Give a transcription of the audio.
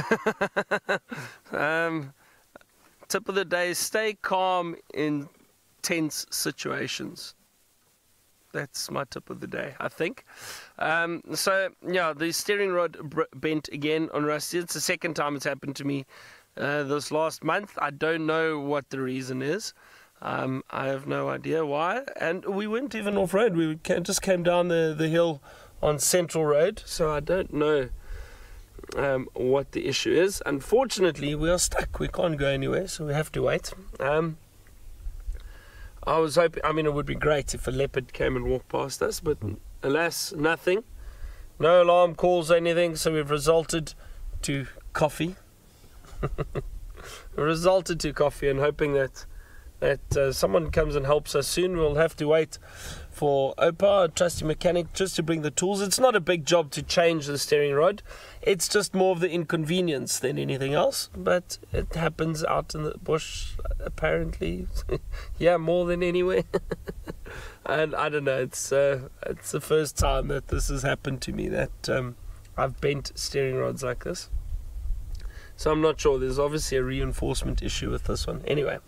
um, tip of the day: stay calm in tense situations. That's my tip of the day, I think. Um, so yeah, the steering rod bent again on Rusty. It's the second time it's happened to me uh, this last month. I don't know what the reason is. Um, I have no idea why. And we weren't even off road. We just came down the, the hill on Central Road. So I don't know um, what the issue is. Unfortunately, we are stuck. We can't go anywhere, so we have to wait. Um, I was hoping, I mean, it would be great if a leopard came and walked past us, but alas, nothing. No alarm calls, anything, so we've resulted to coffee. resulted to coffee and hoping that that uh, someone comes and helps us soon. We'll have to wait for Opa, a trusty mechanic, just to bring the tools. It's not a big job to change the steering rod. It's just more of the inconvenience than anything else. But it happens out in the bush, apparently. yeah, more than anywhere. and I don't know. It's uh, it's the first time that this has happened to me. That um, I've bent steering rods like this. So I'm not sure. There's obviously a reinforcement issue with this one. Anyway.